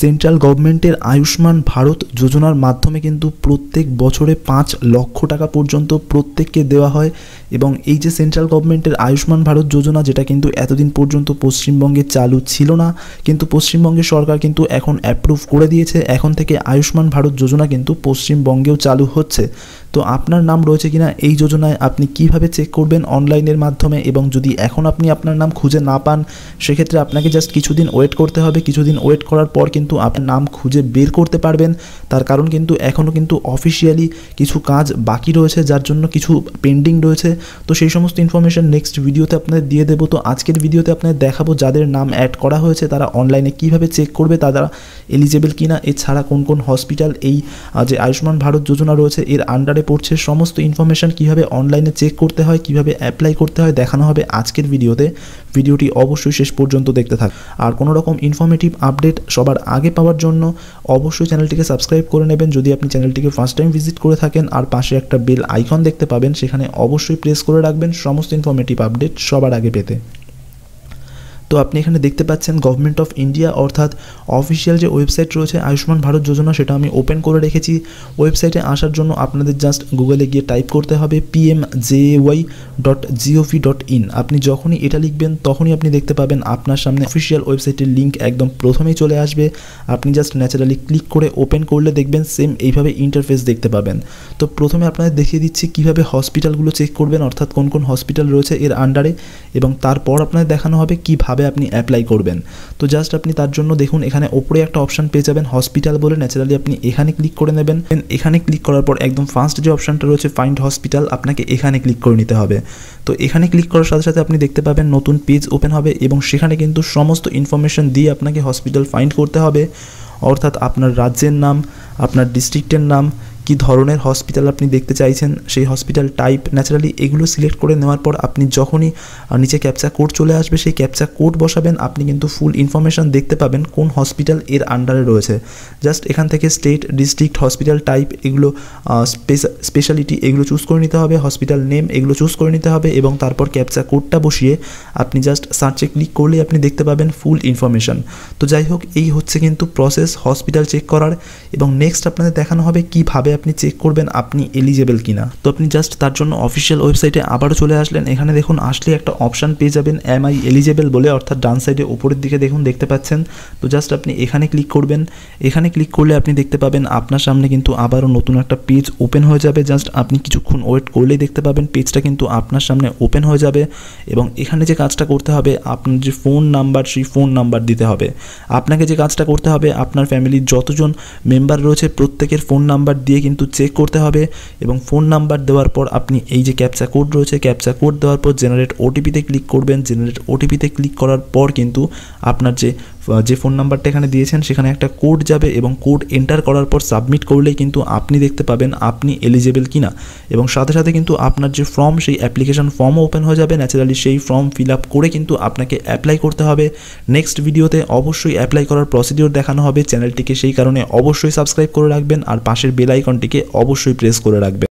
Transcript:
Central গভর্নমেন্টের আয়ুষ্মান ভারত যোজনার মাধ্যমে কিন্তু প্রত্যেক বছরে পাঁচ লক্ষ টাকা পর্যন্ত প্রত্যেককে দেওয়া হয় এবং এই যে সেন্ট্রাল গভর্নমেন্টের আয়ুষ্মান ভারত যোজনা, যেটা কিন্তু এতদিন পর্যন্ত পশ্চিমবঙ্গে চালু ছিল না, কিন্তু পশ্চিমবঙ্গের সরকার কিন্তু এখন অ্যাপ্রুভ করে দিয়েছে। এখন থেকে আয়ুষ্মান ভারত যোজনা কিন্তু পশ্চিমবঙ্গেও চালু হচ্ছে। তো আপনার নাম রয়েছে কিনা এই যোজনায় আপনি কীভাবে চেক করবেন অনলাইনের মাধ্যমে এবং যদি এখন আপনি আপনার নাম খুঁজে না পান, সেক্ষেত্রে আপনাকে জাস্ট কিছুদিন ওয়েট করতে হবে। কিছুদিন ওয়েট করার পর কিন্তু আপনার নাম খুঁজে বের করতে পারবেন। তার কারণ কিন্তু এখনও কিন্তু অফিসিয়ালি কিছু কাজ বাকি রয়েছে, যার জন্য কিছু পেন্ডিং রয়েছে। তো সেই সমস্ত ইনফরমেশন নেক্সট ভিডিওতে আপনাদের দিয়ে দেবো। তো আজকের ভিডিওতে আপনাদের দেখাবো যাদের নাম অ্যাড করা হয়েছে, তারা অনলাইনে কীভাবে চেক করবে, তারা এলিজেবল কিনা। এছাড়া কোন কোন হসপিটাল এই যে আয়ুষ্মান ভারত যোজনা রয়েছে, এর আন্ডারে পড়ছে সমস্ত ইনফরমেশন কীভাবে অনলাইনে চেক করতে হয়, কীভাবে অ্যাপ্লাই করতে হয় দেখানো হবে আজকের ভিডিওতে। ভিডিওটি অবশ্যই শেষ পর্যন্ত দেখতে থাক। আর কোনো রকম ইনফরমেটিভ আপডেট সবার আগে পাওয়ার জন্য অবশ্যই চ্যানেলটিকে সাবস্ক্রাইব করে নেবেন। যদি আপনি চ্যানেলটিকে ফার্স্ট টাইম ভিজিট করে থাকেন আর পাশে একটা বেল আইকন দেখতে পাবেন, সেখানে অবশ্যই প্রেস করে রাখবেন সমস্ত ইনফরমেটিভ আপডেট সবার আগে পেতে। তো আপনি এখানে দেখতে পাচ্ছেন গভর্নমেন্ট অফ ইন্ডিয়া অর্থাৎ অফিসিয়াল যে ওয়েবসাইট রয়েছে আয়ুষ্মান ভারত যোজনা, সেটা আমি ওপেন করে রেখেছি। ওয়েবসাইটে আসার জন্য আপনাদের জাস্ট গুগলে গিয়ে টাইপ করতে হবে PM J Y dot GOV dot in আপনি যখনই এটা লিখবেন, তখনই আপনি দেখতে পাবেন আপনার সামনে অফিসিয়াল ওয়েবসাইটের লিঙ্ক একদম প্রথমেই চলে আসবে। আপনি জাস্ট ন্যাচারালি ক্লিক করে ওপেন করলে দেখবেন সেম এইভাবে ইন্টারফেস দেখতে পাবেন। তো প্রথমে আপনাদের দেখিয়ে দিচ্ছি কীভাবে হসপিটালগুলো চেক করবেন, অর্থাৎ কোন কোন হসপিটাল রয়েছে এর আন্ডারে এবং তারপর আপনাদের দেখানো হবে কীভাবে কীভাবে আপনি অ্যাপ্লাই করবেন? তো জাস্ট আপনি তার জন্য দেখুন, এখানে ওপরে একটা অপশান পেয়ে যাবেন হসপিটাল বলে। ন্যাচারালি আপনি এখানে ক্লিক করে নেবেন। এখানে ক্লিক করার পর একদম ফার্স্ট যে অপশানটা রয়েছে ফাইন্ড হসপিটাল আপনাকে এখানে ক্লিক করে নিতে হবে। তো এখানে ক্লিক করার সাথে সাথে আপনি দেখতে পাবেন নতুন পেজ ওপেন হবে এবং সেখানে কিন্তু সমস্ত ইনফরমেশন দিয়ে আপনাকে হসপিটাল ফাইন্ড করতে হবে। অর্থাৎ আপনার রাজ্যের নাম, আপনার ডিস্ট্রিক্টের নাম কি ধরনের হসপিটাল আপনি দেখতে চাইছেন? সেই হসপিটাল টাইপ ন্যাচারালি এগুলো সিলেক্ট করে নেওয়ার পর আপনি যখনই নিচে ক্যাপচা কোড চলে আসবে, সেই ক্যাপচা কোড বসাবেন। আপনি কিন্তু ফুল ইনফরমেশান দেখতে পাবেন কোন হসপিটাল এর আন্ডারে রয়েছে। জাস্ট এখান থেকে স্টেট ডিস্ট্রিক্ট হসপিটাল টাইপ এগুলো স্পেশালিটি এগুলো চুজ করে নিতে হবে হসপিটাল নেম এগুলো চুজ করে নিতে হবে এবং তারপর ক্যাপচা কোডটা বসিয়ে আপনি জাস্ট সার্চে ক্লিক করলেই আপনি দেখতে পাবেন ফুল ইনফরমেশান তো যাই হোক, এই হচ্ছে কিন্তু প্রসেস হসপিটাল চেক করার। এবং নেক্সট আপনাদের দেখানো হবে কীভাবে আপনি চেক করবেন আপনি এলিজেবল কিনা। তো আপনি জাস্ট তার জন্য অফিসিয়াল ওয়েবসাইটে আবারও চলে আসলেন। এখানে দেখুন, আসলে একটা অপশান পেয়ে যাবেন এম আই এলিজেবল বলে। অর্থাৎ ডান সাইডে ওপরের দিকে দেখুন, দেখতে পাচ্ছেন। তো জাস্ট আপনি এখানে ক্লিক করবেন। এখানে ক্লিক করলে আপনি দেখতে পাবেন, আপনার সামনে কিন্তু আবারও নতুন একটা পেজ ওপেন হয়ে যাবে। জাস্ট আপনি কিছুক্ষণ ওয়েট করলেই দেখতে পাবেন পেজটা কিন্তু আপনার সামনে ওপেন হয়ে যাবে। এবং এখানে যে কাজটা করতে হবে, আপনার যে ফোন নাম্বার সেই ফোন নাম্বার দিতে হবে। আপনাকে যে কাজটা করতে হবে, আপনার ফ্যামিলির যতজন মেম্বার রয়েছে, প্রত্যেকের ফোন নাম্বার দিয়ে কিন্তু চেক করতে হবে এবং ফোন নাম্বার দেওয়ার পর আপনি এই যে ক্যাপচা কোড রয়েছে ক্যাপচা কোড দেওয়ার পর জেনারেট ওটিপিতে ক্লিক করবেন। জেনারেট ওটিপিতে ক্লিক করার পর কিন্তু আপনার যে যে ফোন নাম্বারটা এখানে দিয়েছেন, সেখানে একটা কোড যাবে এবং কোড এন্টার করার পর সাবমিট করলেই কিন্তু আপনি দেখতে পাবেন আপনি এলিজেবল কিনা। এবং সাথে সাথে কিন্তু আপনার যে ফর্ম সেই অ্যাপ্লিকেশন ফর্মও ওপেন হয়ে যাবে। ন্যাচারালি সেই ফর্ম ফিল আপ করে কিন্তু আপনাকে অ্যাপ্লাই করতে হবে। নেক্সট ভিডিওতে অবশ্যই অ্যাপ্লাই করার প্রসিডিওর দেখানো হবে। চ্যানেলটিকে সেই কারণে অবশ্যই সাবস্ক্রাইব করে রাখবেন। আর পাশের বেল আইকনটিকে অবশ্যই প্রেস করে রাখবেন।